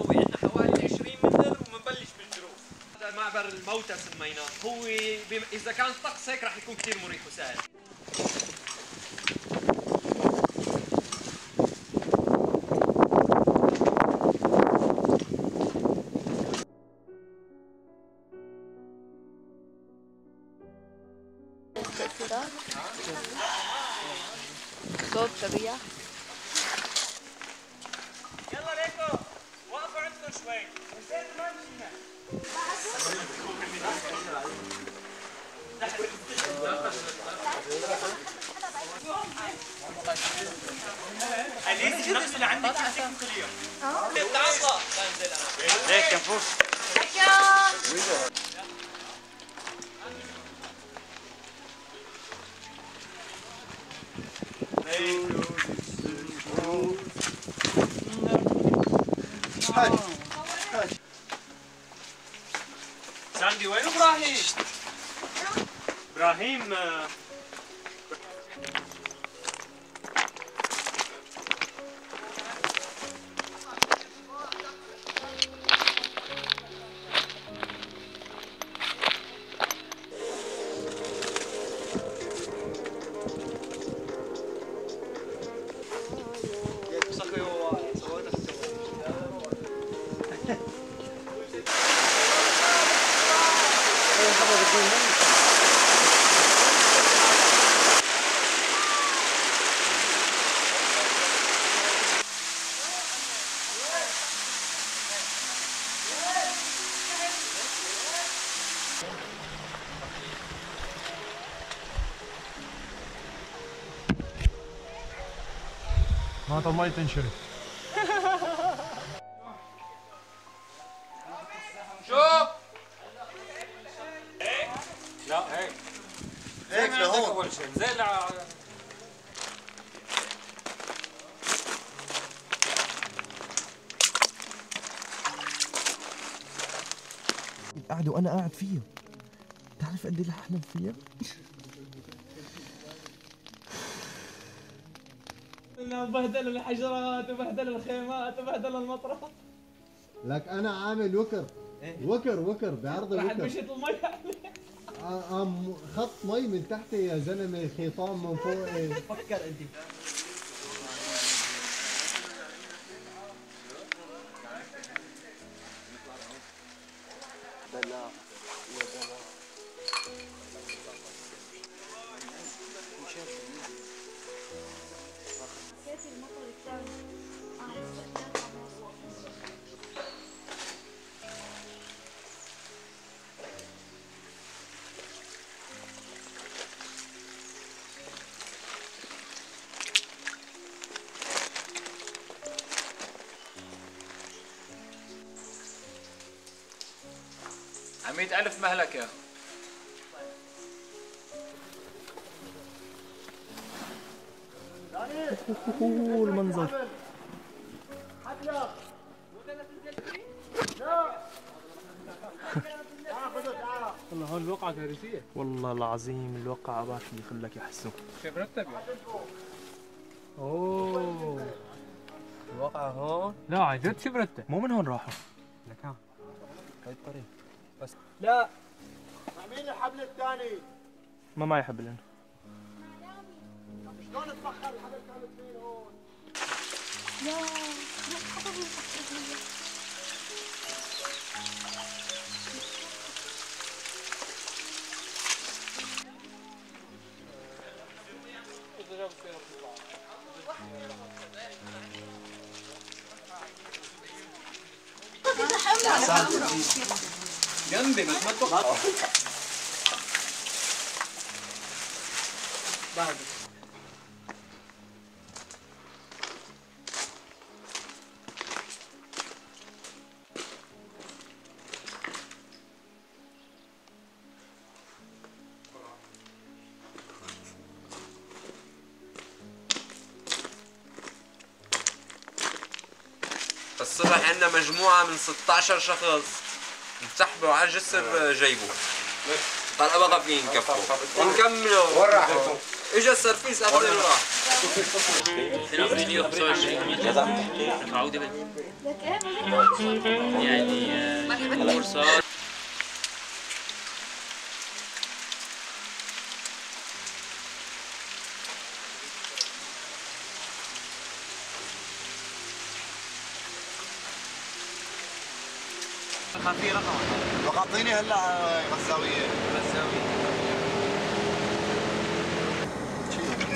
عندنا حوالي 20 متر ومنبلش بالجروف هذا معبر الموتى سميناه. هو بم... إذا كان طقس هيك رح يكون كثير مريح وسهل. صوت الرياح أليس نفس اللي عندك عندك كل يوم تعال ليك كفوف ساندي وين إبراهيم؟ إبراهيم آه، ما لهون أول شيء. زي قاعد وأنا قاعد فيها تعرف قد إيه أحلم فيها؟ بهدل الحجرات وبهدل الخيمات وبهدل المطرح لك أنا عامل وكر. وكر وكر بعرض راح الوكر. تمشي آه، آه، خط مي من تحت يا زلمه خيطان من فوق. فكر أنت. مئة ألف مهلكة اوه المنظر. والله هون الوقعة كارثية والله العظيم الوقعة باش يخلك يحسوا كيف مرتب يعني. أوه. الوقعة هون. لا عن جد شي مرتب مو من هون راحوا. لك ها. هاي الطريق. بس لا مين الحبل الثاني؟ ما معي حبل شلون تبخر الحبل الثالث مين هون؟ جنبي بس ما تتوقع الصبح عندنا مجموعة من 16 شخص. انسحبوا على الجسر جيبوا طلع بقى فين كفوا ونكملوا وين راحوا؟ اجى السرفيس اخذ اللي راح يعني خفي رقم وقاطيني هلا غزاويه غزاويه شيء.